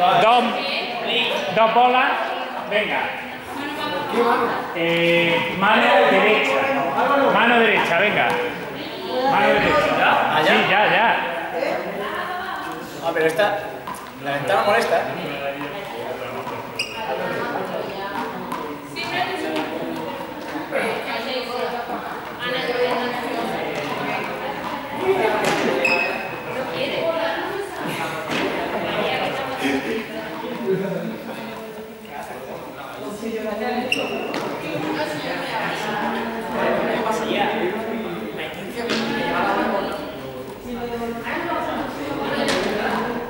Dos, dos bolas. Venga. Eh, mano derecha. Mano derecha, venga. Mano derecha. ¿Ya? Sí, ya, ya. Ah, pero esta. La ventana molesta, ¿eh?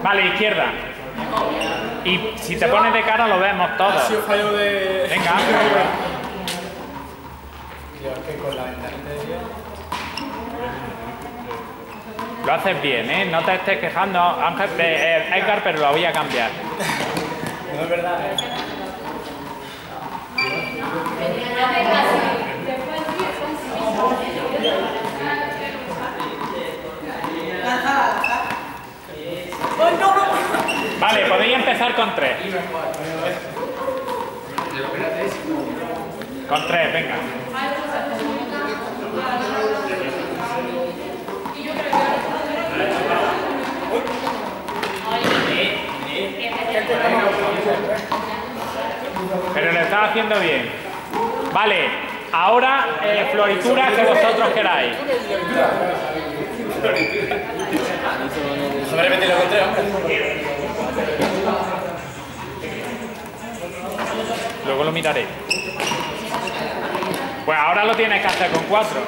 Vale, izquierda. Y si te pones de cara lo vemos Ha todos. sido fallo de. Venga. Lo haces bien, ¿eh? No te estés quejando, Ángel, eh, Edgar, pero lo voy a cambiar. No es verdad, ¿eh? Vale, podéis empezar con tres. Con tres, venga. Pero lo estás haciendo bien. Vale, ahora eh, florituras que vosotros queráis. Luego lo miraré. Pues ahora lo tienes que hacer con cuatro.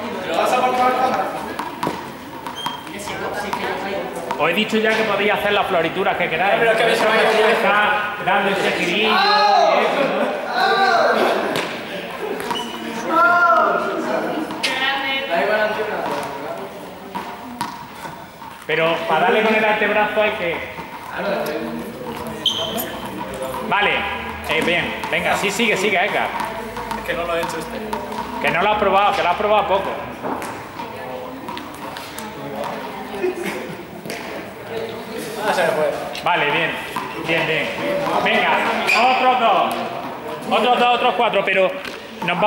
Os he dicho ya que podéis hacer las florituras que queráis. Pero que ese girillo y eso, ¿no? Pero para darle con el antebrazo hay que... Vale, eh, bien, venga, sí, sigue, sigue, Edgar. Es que no lo he hecho este. Que no lo has probado, que lo has probado poco. Ah, se me fue. Vale, bien, bien, bien. Venga, otros dos. Otros dos, otros cuatro, pero nos vamos...